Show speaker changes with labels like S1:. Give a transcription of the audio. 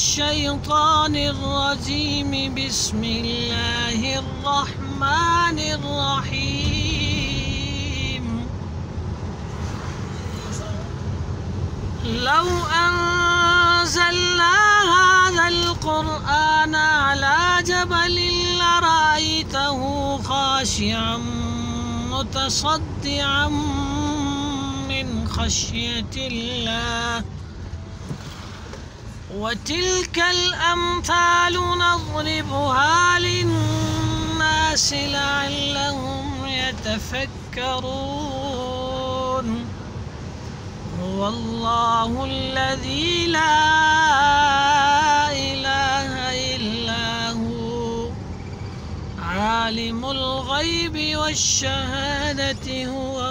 S1: الشيطان الرجيم. بسم الله الرحمن الرحيم. لو أنزلنا هذا القرآن على جبل لرأيته خاشعا متصدعا من خشية الله. وتلك الأمثال نضربها للناس لعلهم يتفكرون. هو الله الذي لا إله إلا هو. عالم الغيب والشهادة هو